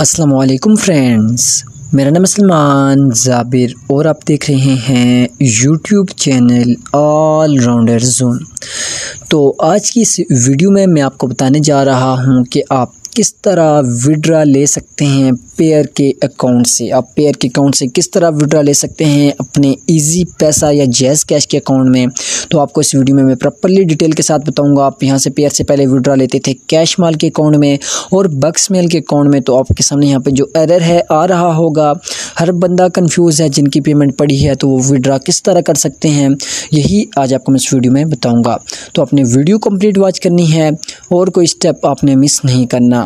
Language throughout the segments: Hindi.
असलकुम फ्रेंड्स मेरा नाम सलमान ज़ाबिर और आप देख रहे हैं YouTube channel all rounder zone तो आज की इस वीडियो में मैं आपको बताने जा रहा हूँ कि आप किस तरह विड्रा ले सकते हैं पेयर के अकाउंट से? आप पेयर के अकाउंट से किस तरह विड्रा ले सकते हैं अपने इजी पैसा या जैज़ कैश के अकाउंट में? तो आपको इस वीडियो में मैं प्रॉपरली डिटेल के साथ बताऊँगा। आप यहाँ से पेयर से पहले विड्रा लेते थे कैश माल के अकाउंट में और बक्स मेल के अकाउंट में। तो आपके सामने यहाँ पर जो एरर है, आ रहा होगा। हर बंदा कन्फ्यूज़ है, जिनकी पेमेंट पड़ी है तो वो विड्रा किस तरह कर सकते हैं, यही आज आपको मैं इस वीडियो में बताऊँगा। तो आपने वीडियो कंप्लीट वॉच करनी है और कोई स्टेप आपने मिस नहीं करना।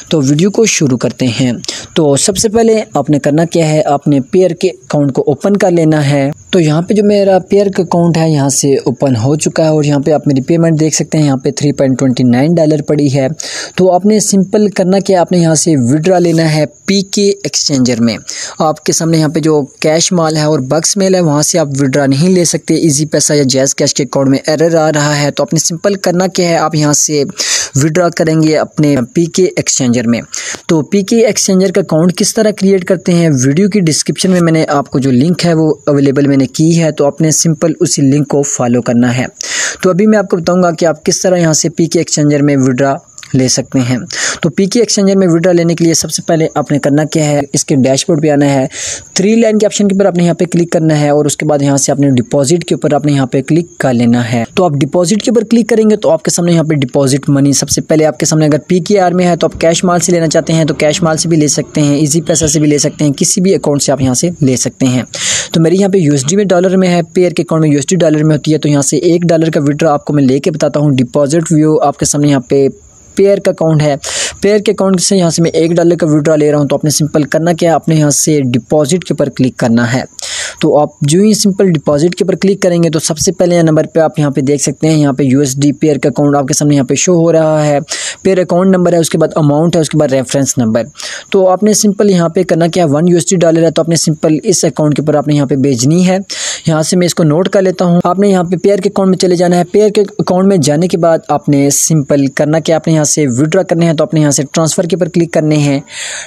तो वीडियो को शुरू करते हैं। तो सबसे पहले आपने करना क्या है, आपने पेयर के अकाउंट को ओपन कर लेना है। तो यहाँ पे जो मेरा पेयर का अकाउंट है, यहाँ से ओपन हो चुका है और यहाँ पे आप मेरी पेमेंट देख सकते हैं, यहाँ पे three point twenty nine dollar पड़ी है। तो आपने सिंपल करना क्या, आपने यहाँ से विड्रा लेना है पी के एक्सचेंजर में। आपके सामने यहाँ पे जो कैश माल है और बक्स मेल है, वहाँ से आप विड्रा नहीं ले सकते। इजी पैसा या जैज़ कैश के अकाउंट में एरर आ रहा है। तो आपने सिंपल करना क्या है, आप यहाँ से विड्रा करेंगे अपने पी के एक्सचेंजर में। तो पी के एक्सचेंजर का अकाउंट किस तरह क्रिएट करते हैं? वीडियो की डिस्क्रिप्शन में मैंने आपको जो लिंक है वो अवेलेबल मैंने की है तो आपने सिंपल उसी लिंक को फॉलो करना है। तो अभी मैं आपको बताऊँगा कि आप किस तरह यहाँ से पी के एक्सचेंजर में विड्रा ले सकते हैं। तो पीके एक्सचेंजर में विड्रा लेने के लिए सबसे पहले आपने करना क्या है, इसके डैशबोर्ड पे आना है। थ्री लाइन के ऑप्शन के ऊपर आपने यहाँ पे क्लिक करना है और उसके बाद यहाँ से आपने डिपॉजिट के ऊपर आपने यहाँ पे क्लिक कर लेना है। तो आप डिपॉजिट के ऊपर क्लिक करेंगे तो आपके सामने यहाँ पे डिपॉजिट मनी सबसे पहले आपके सामने अगर पी के में है तो आप कैश माल से लेना चाहते हैं तो कैश माल से भी ले सकते हैं ईजी पैसा से भी ले सकते हैं, किसी भी अकाउंट से आप यहाँ से ले सकते हैं। तो मेरी यहाँ पे यूएसडी में डॉलर में है, पेयर के अकाउंट में यूएसडी डॉलर में होती है तो यहाँ से एक डॉलर का विड्रा आपको मैं लेके बताता हूँ। डिपॉजिट व्यू आपके सामने यहाँ पे पेयर का अकाउंट है। पेयर के अकाउंट से यहाँ से मैं एक डॉलर का विड्रा ले रहा हूँ तो आपने सिंपल करना क्या? है आपने यहाँ से डिपॉजिट के ऊपर क्लिक करना है। तो आप जो ही सिंपल डिपॉजिट के ऊपर क्लिक करेंगे तो सबसे पहले नंबर पे आप यहाँ पे देख सकते हैं, यहाँ पे यूएसडी पेयर का अकाउंट आपके सामने यहाँ पे शो हो रहा है। पेयर अकाउंट नंबर है, उसके बाद अमाउंट है, उसके बाद रेफरेंस नंबर तो आपने सिंपल यहाँ पे करना क्या? है वन यूएसडी डॉलर है तो आपने सिंपल इस अकाउंट के ऊपर आपने यहाँ पे भेजनी है। यहाँ से मैं इसको नोट कर लेता हूँ। आपने यहाँ पे पेयर के अकाउंट में चले जाना है। पेयर के अकाउंट में जाने के बाद आपने सिंपल करना कि आपने यहाँ से विड्रा करने हैं तो आपने यहाँ से ट्रांसफ़र के ऊपर क्लिक करने हैं।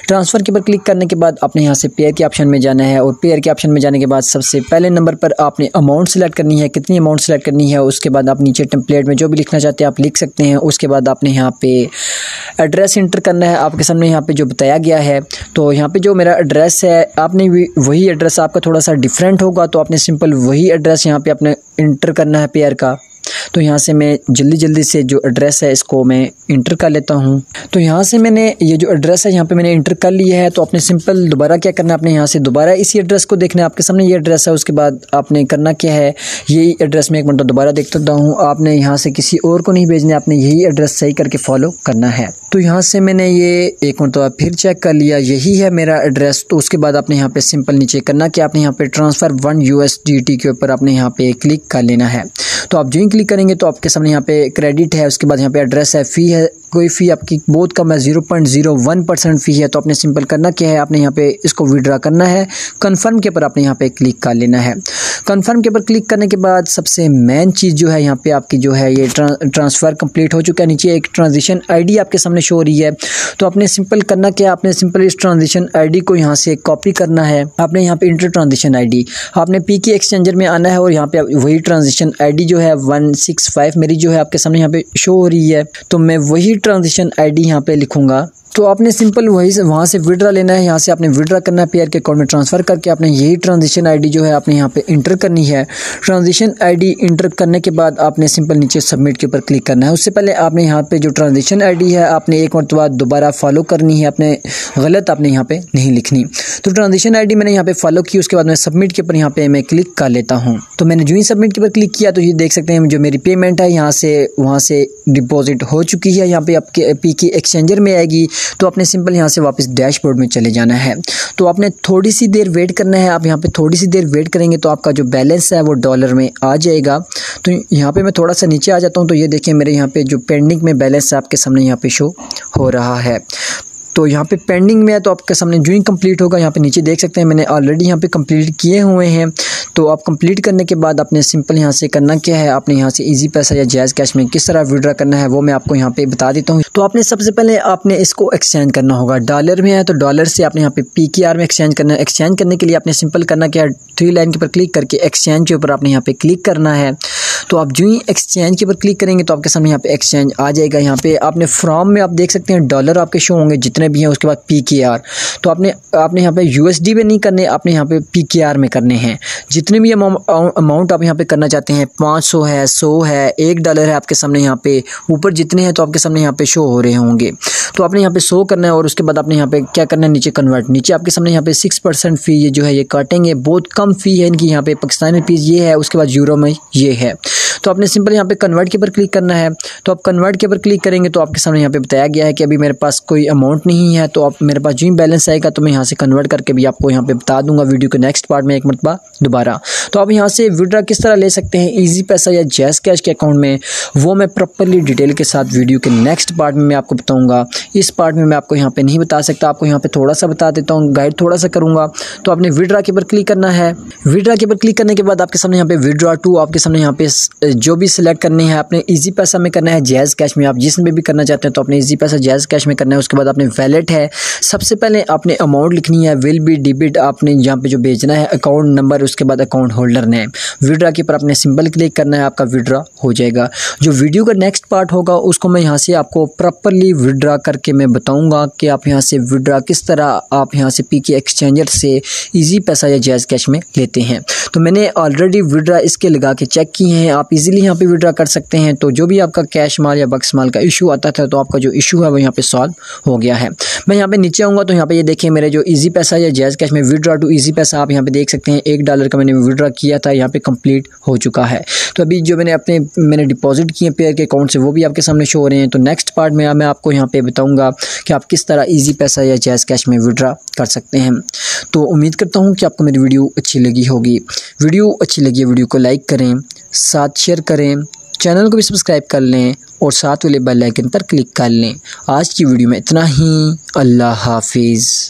ट्रांसफ़र के ऊपर क्लिक करने के बाद आपने यहाँ से पेयर के ऑप्शन में जाना है और पेयर के ऑप्शन में जाने के बाद सबसे पहले नंबर पर आपने अमाउंट सेलेक्ट करनी है। कितनी अमाउंट सेलेक्ट करनी है? उसके बाद आप नीचे टेम्पलेट में जो भी लिखना चाहते हैं आप लिख सकते हैं। उसके बाद आपने यहाँ पे एड्रेस इंटर करना है आपके सामने यहाँ पे जो बताया गया है। तो यहाँ पे जो मेरा एड्रेस है, आपने वही एड्रेस आपका थोड़ा सा डिफरेंट होगा तो आपने सिंपल वही एड्रेस यहाँ पे आपने इंटर करना है पेयर का। तो यहाँ से मैं जल्दी जल्दी से जो एड्रेस है, इसको मैं इंटर कर लेता हूँ। तो यहाँ से मैंने ये जो एड्रेस है, यहाँ पे मैंने इंटर कर लिया है। तो आपने सिंपल दोबारा क्या करना है? आपने यहाँ से दोबारा इसी एड्रेस को देखना है। आपके सामने ये एड्रेस है, उसके बाद आपने करना क्या है? यही एड्रेस में एक मिनट दोबारा देख सकता हूँ। आपने यहाँ से किसी और को नहीं भेजना आपने यही एड्रेस सही करके फॉलो करना है। तो यहाँ से मैंने ये एक मरतबा फिर चेक कर लिया। यही है मेरा एड्रेस तो उसके बाद आपने यहाँ पे सिंपल नीचे करना कि आपने यहाँ पे ट्रांसफ़र वन यू के ऊपर आपने यहाँ पे क्लिक कर लेना है। तो आप जो क्लिक करेंगे तो आपके सामने यहाँ पे क्रेडिट है, उसके बाद यहाँ पे एड्रेस है फ़ी है कोई फ़ी आपकी बहुत कम है zero point zero one percent fee है तो आपने सिंपल करना क्या है? आपने यहाँ पे इसको विड्रा करना है। कन्फर्म के ऊपर आपने यहाँ पे क्लिक कर लेना है। कन्फर्म के ऊपर क्लिक करने के बाद सबसे मेन चीज़ जो है, यहाँ पे आपकी जो है, ये ट्रांसफ़र कंप्लीट हो चुका है। नीचे एक ट्रांजिशन आईडी आपके सामने शो हो रही है। तो आपने सिंपल करना क्या आपने सिंपल इस ट्रांजिशन आई को यहाँ से कॉपी करना है। आपने यहाँ पे इंटर ट्रांजिशन आई आपने पी के एक्सचेंजर में आना है और यहाँ पे वही ट्रांजिशन आई जो है वन सिक्स फाइव मेरी जो है, आपके सामने यहाँ पे शो हो रही है। तो मैं वही ट्रांजिशन आईडी यहाँ पे लिखूँगा। तो आपने सिंपल वही से, वहाँ से विड्रा लेना है, यहाँ से आपने विड्रा करना है पेयर के अकाउंट में ट्रांसफ़र करके आपने यही ट्रांजिशन आईडी जो है आपने यहाँ पे इंटर करनी है। ट्रांजिशन आईडी इंटर करने के बाद आपने सिंपल नीचे सबमिट के ऊपर क्लिक करना है। उससे पहले आपने यहाँ पे जो ट्रांजिशन आईडी है, आपने एक मरतबा दोबारा फॉलो करनी है, आपने गलत आपने यहाँ पर नहीं लिखनी। तो ट्रांजेक्शन आई मैंने यहाँ पर फॉलो की, उसके बाद मैं सबमिट के ऊपर यहाँ पे मैं क्लिक कर लेता हूँ। तो मैंने जो ही सबमिट के ऊपर क्लिक किया तो ये देख सकते हैं जो मेरी पेमेंट है, यहाँ से, वहाँ से डिपॉजिट हो चुकी है। यहाँ पे आपके पी की एक्सचेंजर में आएगी। तो आपने सिंपल यहाँ से वापस डैशबोर्ड में चले जाना है। तो आपने थोड़ी सी देर वेट करना है, आप यहाँ पे थोड़ी सी देर वेट करेंगे तो आपका जो बैलेंस है वो डॉलर में आ जाएगा। तो यहाँ पे मैं थोड़ा सा नीचे आ जाता हूँ तो ये देखिए मेरे यहाँ पे जो पेंडिंग में बैलेंस है आपके सामने यहाँ पे शो हो रहा है। तो यहाँ पे पेंडिंग में है तो आपके सामने जो ही कंप्लीट होगा। यहाँ पे नीचे देख सकते हैं, मैंने ऑलरेडी यहाँ पे कंप्लीट किए हुए हैं। तो आप कंप्लीट करने के बाद आपने सिंपल यहाँ से करना क्या है? आपने यहाँ से इजी पैसा या जैज़ कैश में किस तरह विड्रा करना है, वो मैं आपको यहाँ पे बता देता हूँ। तो आपने सबसे पहले आपने इसको एक्सचेंज करना होगा। डॉलर में है तो डॉलर से आपने यहाँ पे पी में एक्सचेंज करना है। एक्सचेंज करने के लिए आपने सिंपल करना क्या है? थ्री लाइन के ऊपर क्लिक करके एक्सचेंज के ऊपर आपने यहाँ पे क्लिक करना है। तो आप जो ही एक्सचेंज के ऊपर क्लिक करेंगे तो आपके सामने यहाँ पे एक्सचेंज आ जाएगा। यहाँ पे आपने फ्रॉम में आप देख सकते हैं डॉलर आपके शो होंगे, जितने भी हैं, उसके बाद पी के आर तो आपने आपने यहाँ पे यू एस डी में नहीं करने, आपने यहाँ पे पी के आर में करने हैं। जितने भी अमाउंट आप यहाँ पे करना चाहते हैं, पाँच सौ है सौ है, एक डॉलर है आपके सामने यहाँ पे, ऊपर जितने हैं तो आपके सामने यहाँ पे शो हो रहे होंगे। तो आपने यहाँ पे शो करना है और उसके बाद आपने यहाँ पे क्या करना है, नीचे कन्वर्ट नीचे आपके सामने यहाँ पे सिक्स परसेंट फ़ी ये जो है, ये काटेंगे। बहुत कम फ़ी है इनकी यहाँ पे, पाकिस्तानी फ़ीस ये है, उसके बाद यूरो में ये है। तो आपने सिंपल यहाँ पे कन्वर्ट के ऊपर क्लिक करना है। तो आप कन्वर्ट के ऊपर क्लिक करेंगे तो आपके सामने यहाँ पे बताया गया है कि अभी मेरे पास कोई अमाउंट नहीं है तो आप मेरे पास जो ही बैलेंस आएगा तो मैं यहाँ से कन्वर्ट करके भी आपको यहाँ पे बता दूँगा वीडियो के नेक्स्ट पार्ट में एक मरतबा दोबारा। तो आप यहाँ से विड्रा किस तरह ले सकते हैं? ईजी पैसा या जैस कैश के अकाउंट में? वो मैं प्रॉपरली डिटेल के साथ वीडियो के नेक्स्ट पार्ट में मैं आपको बताऊँगा। इस पार्ट में मैं आपको यहाँ पर नहीं बता सकता, आपको यहाँ पर थोड़ा सा बता देता हूँ गाइड थोड़ा सा करूँगा। तो आपने विड्रा के ऊपर क्लिक करना है। विड्रा के ऊपर क्लिक करने के बाद आपके सामने यहाँ पे विड्रा टू आपके सामने यहाँ पे जो भी सिलेक्ट करनी है, आपने इजी पैसा में करना है जैज़ कैश में आप जिसमें भी करना चाहते हैं तो अपने इजी पैसा जैज़ कैश में करना है, उसके बाद आपने वैलेट है। सबसे पहले आपने अमाउंट लिखनी है विल बी डिबिट आपने यहाँ पे जो भेजना है अकाउंट नंबर उसके बाद अकाउंट होल्डर नेम विड्रा के ऊपर आपने सिंबल क्लिक करना है, आपका विड्रा हो जाएगा। जो वीडियो का नेक्स्ट पार्ट होगा, उसको मैं यहाँ से आपको प्रॉपरली विड्रा करके मैं बताऊँगा कि आप यहाँ से विड्रा किस तरह आप यहाँ से पी के एक्सचेंजर से ईजी पैसा या जैज़ कैश में लेते हैं। तो मैंने ऑलरेडी विड्रा इसके लगा के चेक किए हैं, आप इजीली यहाँ पे विड्रा कर सकते हैं। तो जो भी आपका कैश माल या बक्स माल का इशू आता था तो आपका जो इशू है, वो यहाँ पे सॉल्व हो गया है। मैं यहाँ पे नीचे आऊँगा तो यहाँ पे ये देखिए मेरे जो इजी पैसा या जैज़ कैश में विड्रा टू इजी पैसा, आप यहाँ पे देख सकते हैं एक डॉलर का मैंने विड्रा किया था, यहाँ पे कंप्लीट हो चुका है। तो अभी जो मैंने अपने, मैंने डिपॉजिट किए पेयर के अकाउंट से, वो भी आपके सामने शो हो रहे हैं। तो नेक्स्ट पार्ट में मैं आपको यहाँ पे बताऊँगा कि आप किस तरह ईजी पैसा या जैज़ कैश में विड्रा कर सकते हैं। तो उम्मीद करता हूँ कि आपको मेरी वीडियो अच्छी लगी होगी। वीडियो अच्छी लगी वीडियो को लाइक करें, साथ शेयर करें चैनल को भी सब्सक्राइब कर लें और साथ वाले बेल आइकन पर क्लिक कर लें। आज की वीडियो में इतना ही। अल्लाह हाफिज़।